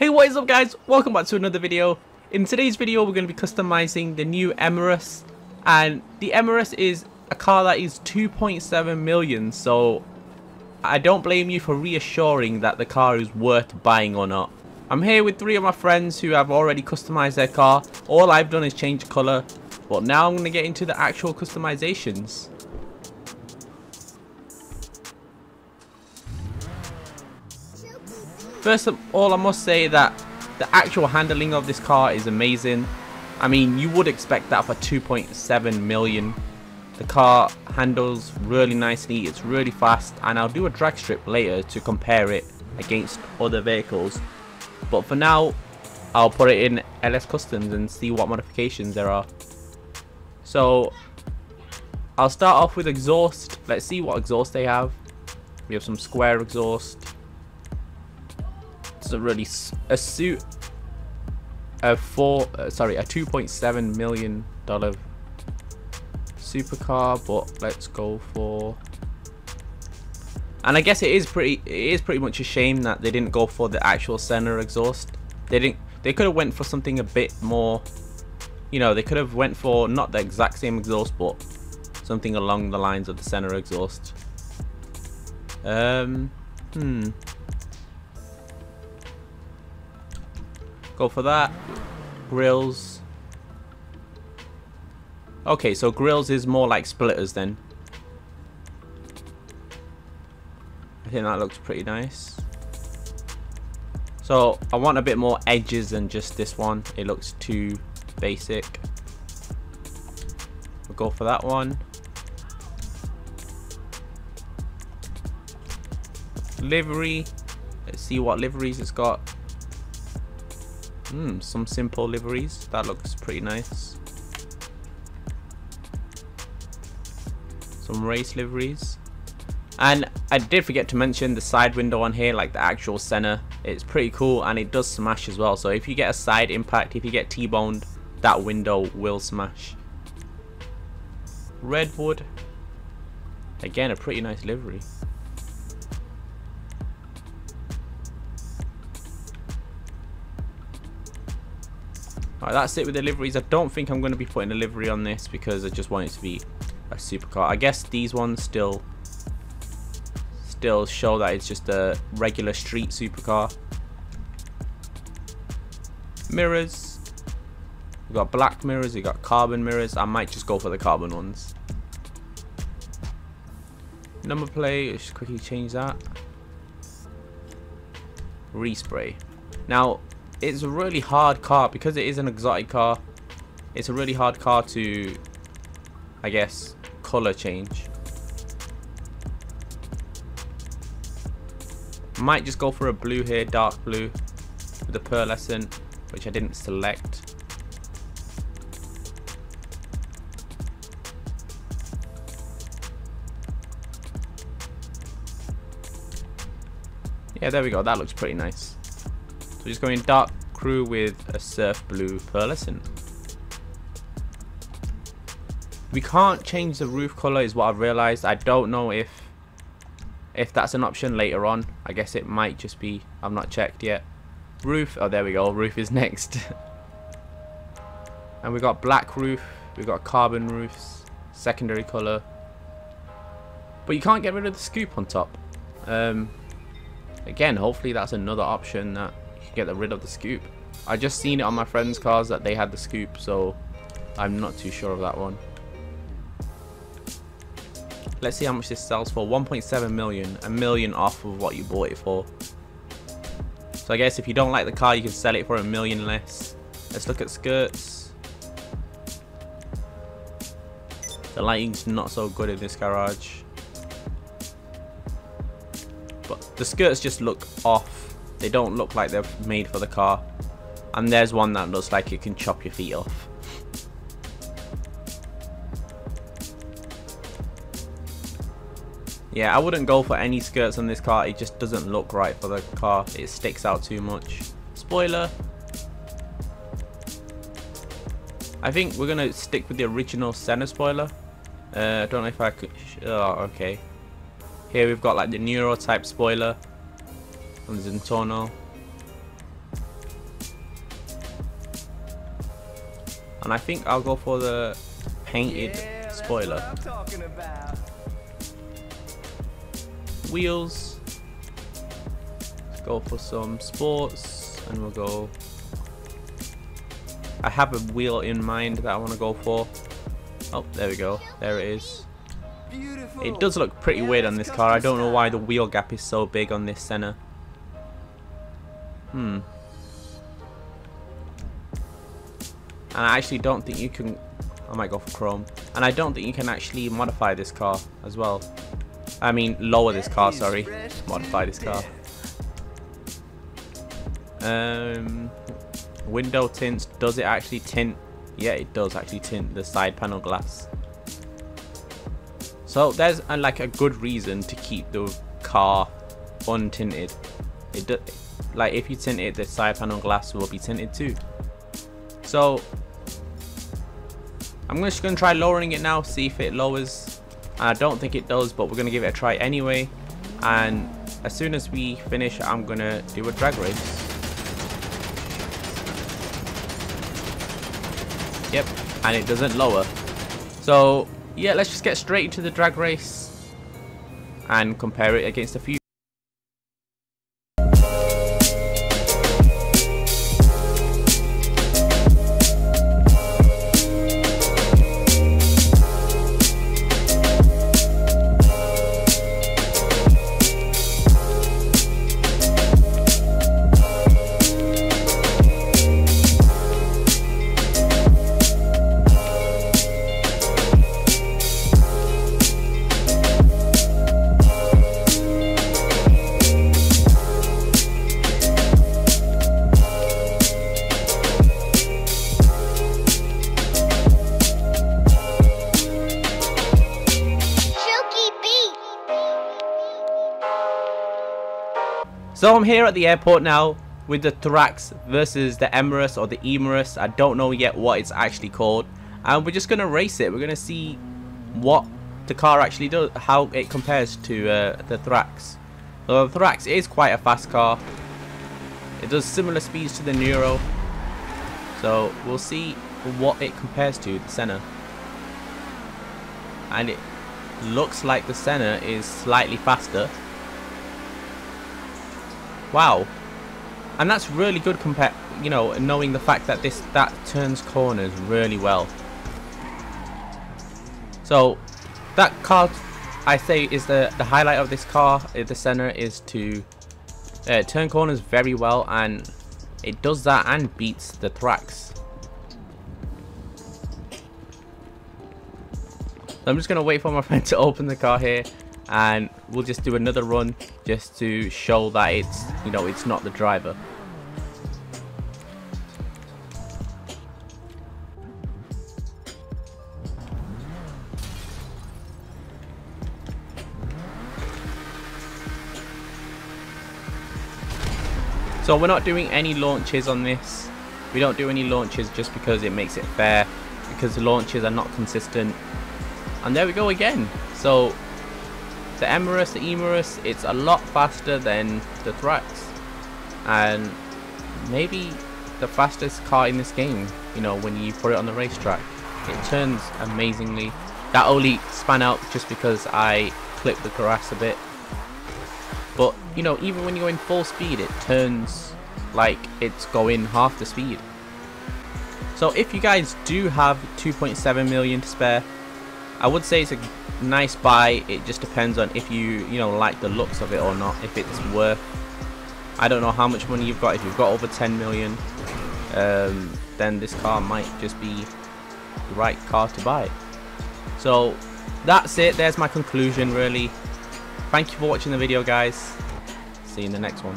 Hey what is up guys, welcome back to another video. In today's video we're going to be customizing the new Emerus and the Emerus is a car that is 2.7 million so I don't blame you for reassuring that the car is worth buying or not. I'm here with three of my friends who have already customized their car. All I've done is change colour but now I'm going to get into the actual customizations. First of all, I must say that the actual handling of this car is amazing. I mean, you would expect that for 2.7 million. The car handles really nicely, it's really fast, and I'll do a drag strip later to compare it against other vehicles. But for now, I'll put it in LS Customs and see what modifications there are. So, I'll start off with exhaust. Let's see what exhaust they have. We have some square exhaust, a really a suit a four uh, sorry a 2.7 million dollar supercar but let's go for and I guess it is pretty it is pretty much a shame that they didn't go for the actual Senna exhaust. They didn't they could have went for something a bit more you know they could have went for not the exact same exhaust but something along the lines of the Senna exhaust. Um hmm Go for that. Grills. Okay, so grills is more like splitters then. I think that looks pretty nice. So I want a bit more edges than just this one. It looks too basic. We'll go for that one. Livery. Let's see what liveries it's got. Hmm, some simple liveries. That looks pretty nice. Some race liveries. And I did forget to mention the side window on here, like the actual Senna. It's pretty cool and it does smash as well. So if you get a side impact, if you get T-boned, that window will smash. Redwood. Again, a pretty nice livery. Alright, that's it with the liveries. I don't think I'm going to be putting a livery on this because I just want it to be a supercar. I guess these ones still still show that it's just a regular street supercar. Mirrors. We've got black mirrors, we've got carbon mirrors. I might just go for the carbon ones. Number plate, let's quickly change that. Respray. Now, it's a really hard car because it is an exotic car it's a really hard car to I guess color change. Might just go for a blue here dark blue with the pearlescent which I didn't select. Yeah there we go that looks pretty nice so just going dark crew with a surf blue pearlescent. We can't change the roof color is what I've realized. I don't know if if that's an option later on. I guess it might just be I've not checked yet. Roof, oh there we go, roof is next. and we got black roof, we've got carbon roofs, secondary color. But you can't get rid of the scoop on top. Um, again, hopefully that's another option that get rid of the scoop. I just seen it on my friend's cars that they had the scoop, so I'm not too sure of that one. Let's see how much this sells for. 1.7 million, a million off of what you bought it for. So I guess if you don't like the car, you can sell it for a million less. Let's look at skirts. The lighting's not so good in this garage. But the skirts just look off they don't look like they're made for the car. And there's one that looks like it can chop your feet off. Yeah, I wouldn't go for any skirts on this car. It just doesn't look right for the car. It sticks out too much. Spoiler. I think we're going to stick with the original Senna spoiler. Uh, I don't know if I could... Oh, okay. Here we've got like the Nero type spoiler on Zentorno. And I think I'll go for the painted yeah, spoiler. Wheels. Let's go for some sports and we'll go. I have a wheel in mind that I want to go for. Oh, there we go. There it is. It does look pretty weird on this car. I don't know why the wheel gap is so big on this Senna. Hmm. And I actually don't think you can... I might go for chrome. And I don't think you can actually modify this car as well. I mean, lower this car, sorry. Modify this car. Um, window tints does it actually tint yeah it does actually tint the side panel glass so there's uh, like a good reason to keep the car untinted it do, like if you tint it the side panel glass will be tinted too. So I'm just gonna try lowering it now see if it lowers. I don't think it does but we're gonna give it a try anyway. And as soon as we finish I'm gonna do a drag race. Yep, and it doesn't lower. So, yeah, let's just get straight into the drag race and compare it against a few So I'm here at the airport now with the Thrax versus the Emerus or the Emerus. I don't know yet what it's actually called. And we're just going to race it. We're going to see what the car actually does, how it compares to uh, the Thrax. So the Thrax is quite a fast car. It does similar speeds to the Nero. So we'll see what it compares to, the Senna. And it looks like the Senna is slightly faster. Wow. And that's really good compared, you know, knowing the fact that this that turns corners really well. So that car, I say, is the the highlight of this car. Uh, the Senna is to uh, turn corners very well, and it does that and beats the Thrax. I'm just gonna wait for my friend to open the car here and we'll just do another run just to show that it's you know it's not the driver So we're not doing any launches on this. We don't do any launches just because it makes it fair. Because the launches are not consistent. And there we go again. So the Emerus, the Emerus, it's a lot faster than the Thrax. And maybe the fastest car in this game, you know, when you put it on the racetrack. It turns amazingly. That only span out just because I clipped the grass a bit. But, you know, even when you're in full speed, it turns like it's going half the speed. So if you guys do have 2.7 million to spare, I would say it's a nice buy. It just depends on if you, you know, like the looks of it or not. If it's worth, I don't know how much money you've got. If you've got over 10 million, um, then this car might just be the right car to buy. So that's it. There's my conclusion, really. Thank you for watching the video, guys. See you in the next one.